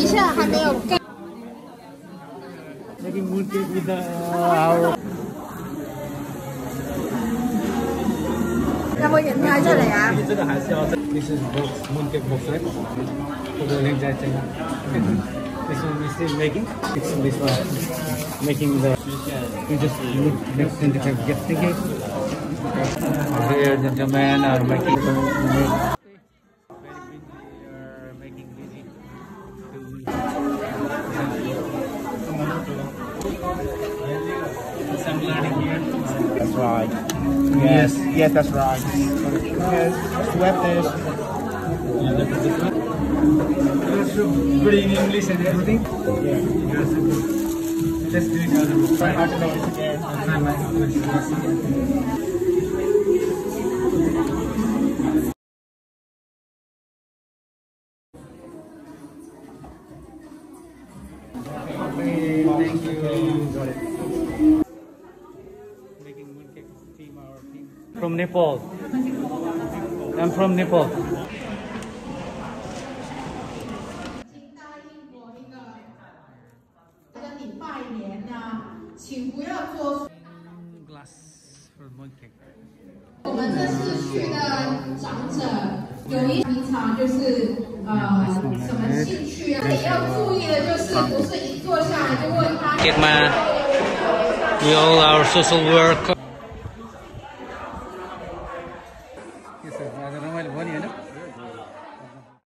一下，还没有盖。 Making mooncake with the, uh, our 有冇影喺出嚟啊？这个还是要 This is box mooncake box right? 这个人在这个 This one is still making. It's this one making the. You just look next in the get thinking. Here, gentlemen are making. That's right. Yes, yes, that's right. Yes, sweat this. Yeah, that is it. You're so good in English and everything. Yeah. You're so do it other. Try hard to make it again. I'll try. Thank you. Making mooncake team our team. From Nepal. I'm from Nepal. 答应我一个，跟你拜年呐、请不要做。 Glass for mooncake. 我们这次去的长者有一平常就是呃什么兴趣啊，也要注意的就是不是一坐下来就问他。 Get my, we all our social work هذا الرمال الوالي أنا